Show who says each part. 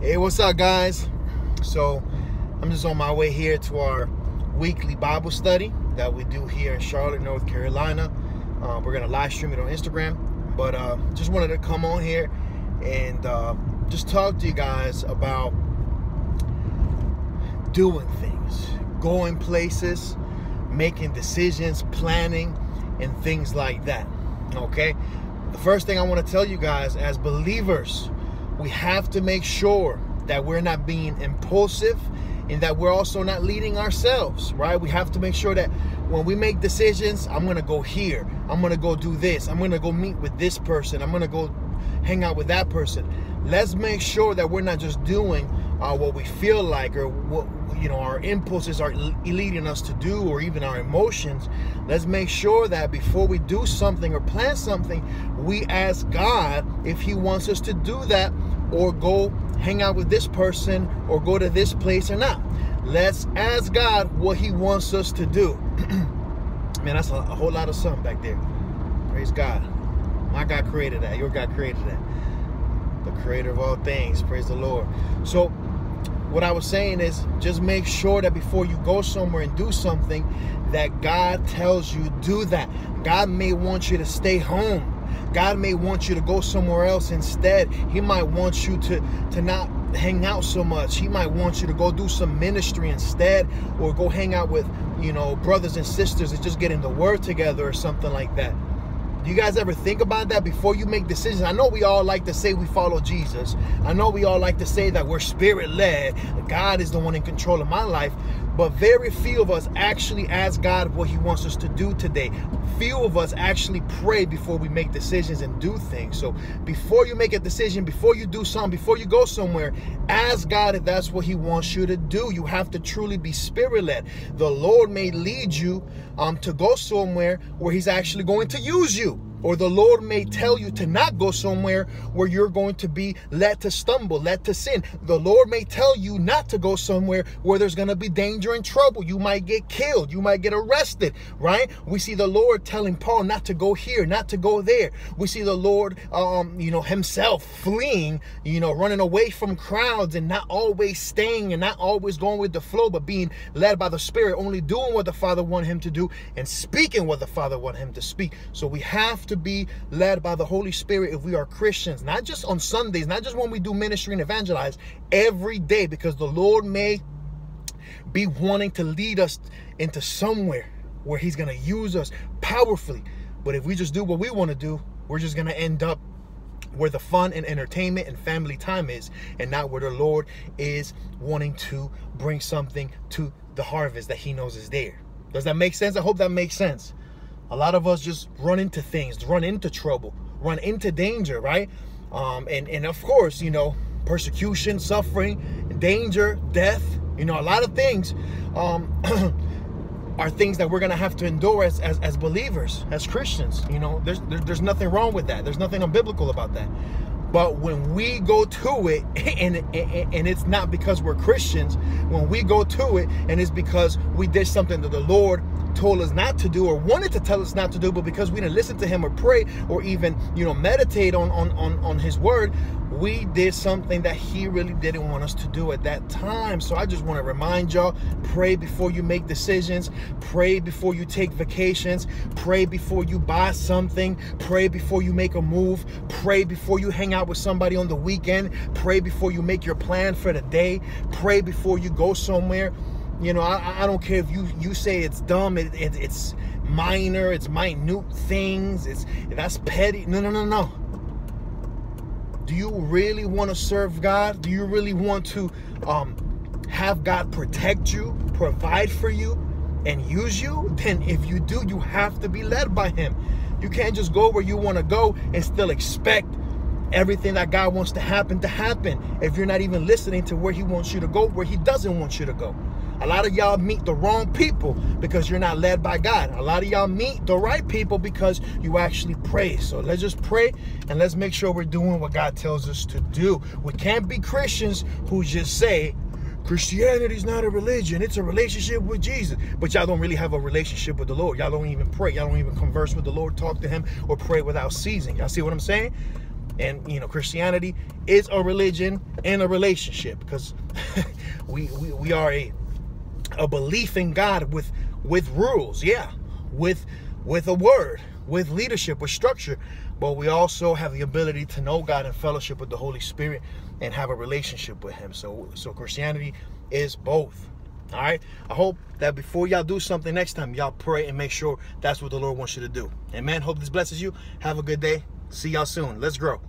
Speaker 1: Hey, what's up, guys? So, I'm just on my way here to our weekly Bible study that we do here in Charlotte, North Carolina. Uh, we're gonna live stream it on Instagram, but uh, just wanted to come on here and uh, just talk to you guys about doing things, going places, making decisions, planning, and things like that. Okay. The first thing I want to tell you guys, as believers we have to make sure that we're not being impulsive and that we're also not leading ourselves, right? We have to make sure that when we make decisions, I'm gonna go here, I'm gonna go do this, I'm gonna go meet with this person, I'm gonna go hang out with that person. Let's make sure that we're not just doing uh, what we feel like or what you know our impulses are leading us to do or even our emotions let's make sure that before we do something or plan something we ask god if he wants us to do that or go hang out with this person or go to this place or not. Let's ask god what he wants us to do. Man that's a, a whole lot of sun back there. Praise god. My god created that. Your god created that. The creator of all things. Praise the lord. So what I was saying is just make sure that before you go somewhere and do something that God tells you do that. God may want you to stay home. God may want you to go somewhere else instead. He might want you to to not hang out so much. He might want you to go do some ministry instead or go hang out with, you know, brothers and sisters and just getting the word together or something like that. Do you guys ever think about that before you make decisions? I know we all like to say we follow Jesus. I know we all like to say that we're spirit led. God is the one in control of my life. But very few of us actually ask God what He wants us to do today. Few of us actually pray before we make decisions and do things. So before you make a decision, before you do something, before you go somewhere, ask God if that's what He wants you to do. You have to truly be spirit led. The Lord may lead you um, to go somewhere where He's actually going to use you. Or the Lord may tell you to not go somewhere where you're going to be led to stumble, led to sin. The Lord may tell you not to go somewhere where there's going to be danger and trouble. You might get killed. You might get arrested, right? We see the Lord telling Paul not to go here, not to go there. We see the Lord, um, you know, himself fleeing, you know, running away from crowds and not always staying and not always going with the flow, but being led by the Spirit, only doing what the Father wanted him to do and speaking what the Father wanted him to speak. So we have to be led by the Holy Spirit if we are Christians, not just on Sundays, not just when we do ministry and evangelize, every day, because the Lord may be wanting to lead us into somewhere where He's going to use us powerfully. But if we just do what we want to do, we're just going to end up where the fun and entertainment and family time is, and not where the Lord is wanting to bring something to the harvest that He knows is there. Does that make sense? I hope that makes sense. A lot of us just run into things, run into trouble, run into danger, right? Um, and, and of course, you know, persecution, suffering, danger, death, you know, a lot of things um, are things that we're to have to endure as, as, as, believers, as Christians. You know, there's, there, there's nothing wrong with that. There's nothing unbiblical about that. But when we go to it, and, and, and it's not because we're Christians, when we go to it and it's because we did something that the Lord told us not to do or wanted to tell us not to do, but because we didn't listen to him or pray or even, you know, meditate on on on, on his word, we did something that he really didn't want us to do at that time. So I just want to remind y'all, pray before you make decisions, pray before you take vacations, pray before you buy something, pray before you make a move, pray before you hang out with somebody on the weekend, pray before you make your plan for the day, pray before you go somewhere you know, I, I don't care if you you say it's dumb, it, it, it's minor, it's minute things, it's that's petty. No, no, no, no. Do you really want to serve God? Do you really want to um, have God protect you, provide for you, and use you? Then, if you do, you have to be led by Him. You can't just go where you want to go and still expect everything that God wants to happen to happen if you're not even listening to where He wants you to go, where He doesn't want you to go. A lot of y'all meet the wrong people because you're not led by God. A lot of y'all meet the right people because you actually pray. So let's just pray and let's make sure we're doing what God tells us to do. We can't be Christians who just say, Christianity is not a religion, it's a relationship with Jesus. But y'all don't really have a relationship with the Lord. Y'all don't even pray. Y'all don't even converse with the Lord, talk to Him, or pray without ceasing. Y'all see what I'm saying? And you know, Christianity is a religion and a relationship because we, we we are a a belief in God with with rules, yeah, with with a word, with leadership, with structure, but we also have the ability to know God and fellowship with the Holy Spirit and have a relationship with Him. So, so Christianity is both. All right. I hope that before y'all do something next time, y'all pray and make sure that's what the Lord wants you to do. Amen. Hope this blesses you. Have a good day. See y'all soon. Let's grow.